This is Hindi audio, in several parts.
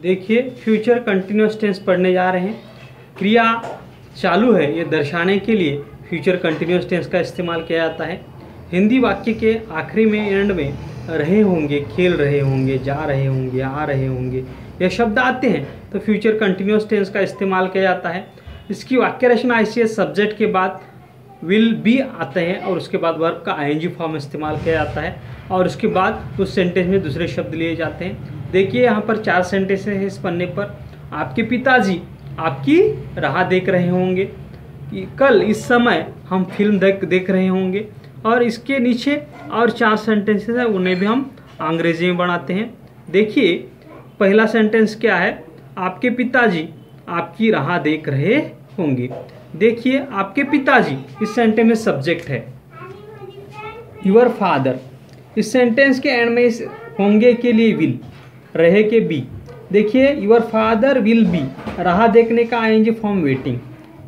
देखिए फ्यूचर कंटिन्यूस टेंस पढ़ने जा रहे हैं। क्रिया चालू है, ये दर्शाने के लिए फ्यूचर कंटिन्यूस टेंस का इस्तेमाल किया जाता है। हिंदी वाक्य के आखिरी में एंड में, रहे होंगे, खेल रहे होंगे, जा रहे होंगे, आ रहे होंगे, ये शब्द आते हैं तो फ्यूचर कंटिन्यूस टेंस का इस्तेमाल किया जाता है। इसकी वाक्य रचना ऐसी सब्जेक्ट के बाद विल बी आते हैं और उसके बाद वर्ब का आईएनजी फॉर्म इस्तेमाल किया जाता है और उसके बाद उस सेंटेंस में दूसरे शब्द लिए जाते हैं। देखिए यहाँ पर चार सेंटेंस हैं इस पन्ने पर। आपके पिताजी आपकी राह देख रहे होंगे कल इस समय हम फ़िल्म देख देख रहे होंगे और इसके नीचे और चार सेंटेंसेस हैं, उन्हें भी हम अंग्रेज़ी में बनाते हैं। देखिए, पहला सेंटेंस क्या है? आपके पिताजी आपकी राह देख रहे होंगे। देखिए, आपके पिताजी, इस सेंटेंस में सब्जेक्ट है। योर फादर इस सेंटेंस के एंड में इस होंगे के लिए विल रहे के बी देखिए योर फादर विल बी रहा देखने का आएँगे form waiting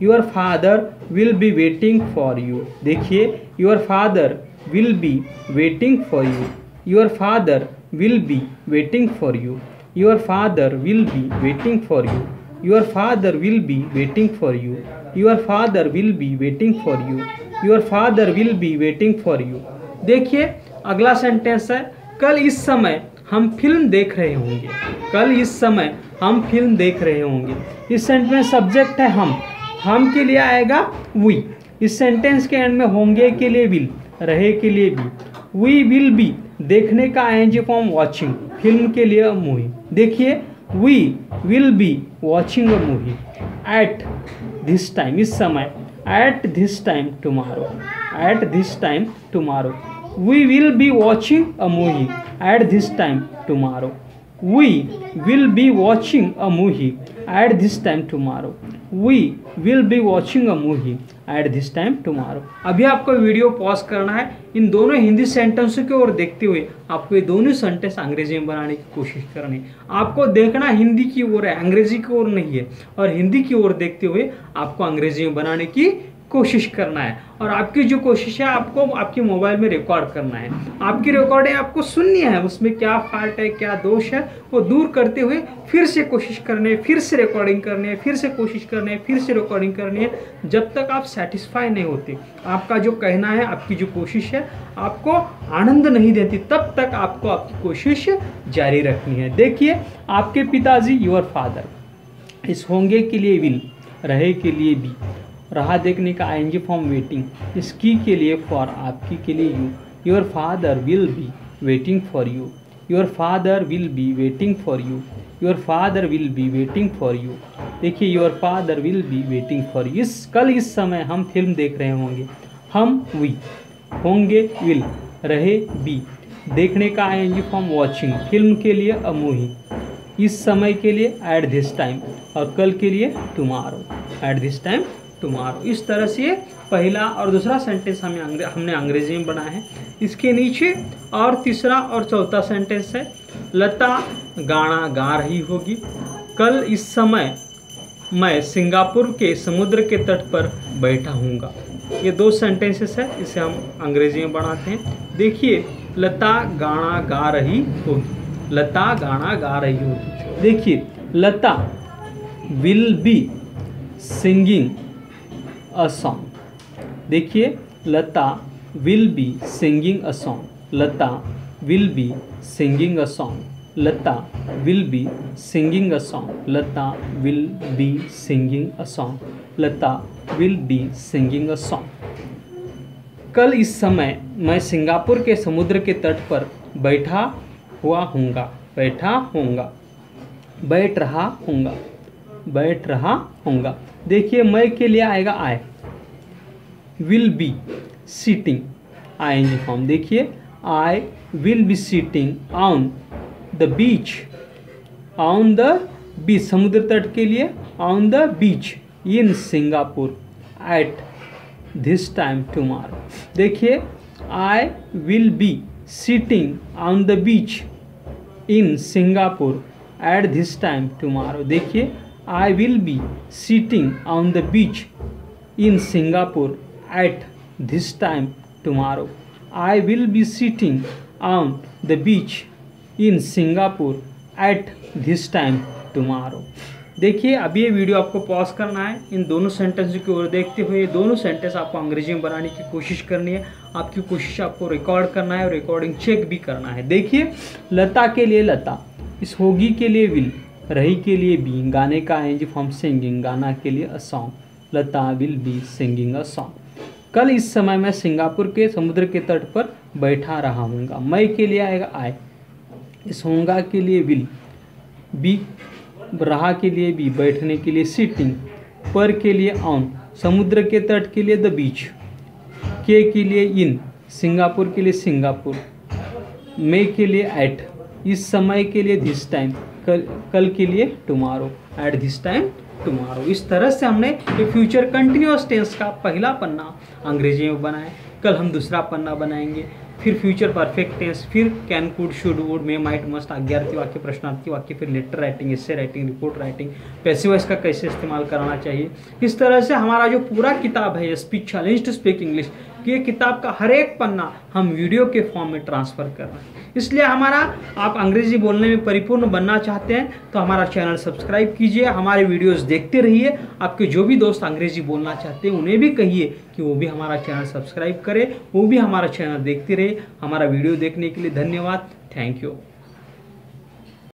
your father will be waiting for you देखिए your father will be waiting for you your father will be waiting for you your father will be waiting for you your father will be waiting for you your father will be waiting for you your father will be waiting for you देखिए, अगला सेंटेंस है, कल इस समय हम फ़िल्म देख रहे होंगे। कल इस समय हम फ़िल्म देख रहे होंगे। इस सेंटेंस में सब्जेक्ट है हम। हम के लिए आएगा वी इस सेंटेंस के एंड में होंगे के लिए विल रहे के लिए बी वी विल बी देखने का आई फॉर्म वॉचिंग फ़िल्म के लिए मूवी देखिए we will be watching a movie at this time is samay at this time tomorrow at this time tomorrow. We will be watching a movie at this time tomorrow. We will be watching a movie at this time tomorrow. We will be watching a movie at this time tomorrow अभी आपको वीडियो पॉज करना है। इन दोनों हिंदी सेंटेंसों की ओर देखते हुए आपको ये दोनों सेंटेंस अंग्रेज़ी में बनाने की कोशिश करनी आपको देखना हिंदी की ओर है, अंग्रेज़ी की ओर नहीं है। और हिंदी की ओर देखते हुए आपको अंग्रेज़ी में बनाने की कोशिश करना है। और आपकी जो कोशिश है, आपको आपके मोबाइल में रिकॉर्ड करना है। आपकी रिकॉर्डिंग आपको सुननी है, उसमें क्या फॉल्ट है, क्या दोष है, वो दूर करते हुए फिर से कोशिश करने फिर से रिकॉर्डिंग करनी फिर से कोशिश करनी फिर से रिकॉर्डिंग करनी है, जब तक आप सेटिस्फाई नहीं होते। आपका जो कहना है, आपकी जो कोशिश है, आपको आनंद नहीं देती, तब तक आपको आपकी कोशिश जारी रखनी है। देखिए, आपके पिताजी योर फादर इस होंगे के लिए विल रहे के लिए भी राह देखने का आईएनजी फॉर्म वेटिंग इसकी के लिए फॉर आपकी के लिए you your father will be waiting for you your father will be waiting for you your father will be waiting for you देखिए your father will be waiting for you इस, कल इस समय हम फ़िल्म देख रहे होंगे। हम वी होंगे विल रहे बी देखने का आई फॉर्म वॉचिंग फ़िल्म के लिए अ मूवी इस समय के लिए एट दिस टाइम और कल के लिए tomorrow at this time tomorrow इस तरह से पहला और दूसरा सेंटेंस हमें अंग्रे, हमने अंग्रेज़ी में बनाया है। इसके नीचे और तीसरा और चौथा सेंटेंस है। लता गाना गा रही होगी। कल इस समय मैं सिंगापुर के समुद्र के तट पर बैठा हूँगा। ये दो सेंटेंसेस है इसे हम अंग्रेज़ी में बनाते हैं। देखिए लता गाना गा रही होगी। लता गाना गा रही होगी। देखिए Lata will be singing a song देखिए, Lata will be singing a song Lata will be singing a song Lata will be singing a song Lata will be singing a song Lata will be singing a song कल इस समय मैं सिंगापुर के समुद्र के तट पर बैठा हुआ हूँगा, बैठा होऊँगा बैठ रहा हूँगा, बैठ रहा हूँगा। देखिए मैं के लिए आएगा I will be sitting I N G form देखिए. I will be sitting on the beach on the beach समुद्र तट के लिए on the beach in Singapore at this time tomorrow देखिए I will be sitting on the beach in Singapore at this time tomorrow देखिए I will be sitting on the beach in Singapore at this time tomorrow. I will be sitting on the beach in Singapore at this time tomorrow देखिए, अब ये वीडियो आपको पॉज करना है। इन दोनों सेंटेंस की ओर देखते हुए दोनों सेंटेंस आपको अंग्रेज़ी में बनाने की कोशिश करनी है। आपकी कोशिश आपको रिकॉर्ड करना है और रिकॉर्डिंग चेक भी करना है। देखिए, लता के लिए लता, इस होगी के लिए विल रही के लिए बी गाने का है जी फॉर्म सिंगिंग गाना के लिए a song Lata will be singing a song कल इस समय मैं सिंगापुर के समुद्र के तट पर बैठा रहा हूँगा मई के लिए आएगा आए इस होंगा के लिए विल बी रहा के लिए भी बैठने के लिए सिटिंग पर के लिए ऑन समुद्र के तट के लिए द बीच के के लिए इन सिंगापुर के लिए सिंगापुर मे के लिए एट इस समय के लिए दिस टाइम कल कल के लिए tomorrow at this time tomorrow इस तरह से हमने ये फ्यूचर कंटिन्यूस टेंस का पहला पन्ना अंग्रेज़ी में बनाया। कल हम दूसरा पन्ना बनाएँगे। फिर फ्यूचर परफेक्ट टेंस फिर can could should would may might must आज्ञार्थी, वाक्य, प्रश्नार्थी, वाक्य, फिर लेटर राइटिंग इससे writing report writing passive voice का कैसे इस्तेमाल कराना चाहिए? इस तरह से हमारा जो पूरा किताब है speech challenge to speak English ये किताब का हर एक पन्ना हम वीडियो के फॉर्म में ट्रांसफ़र कर रहे हैं। इसलिए हमारा, आप अंग्रेज़ी बोलने में परिपूर्ण बनना चाहते हैं तो हमारा चैनल सब्सक्राइब कीजिए, हमारे वीडियोस देखते रहिए। आपके जो भी दोस्त अंग्रेज़ी बोलना चाहते हैं, उन्हें भी कहिए कि वो भी हमारा चैनल सब्सक्राइब करें, वो भी हमारा चैनल देखते रहे। हमारा वीडियो देखने के लिए धन्यवाद। Thank you.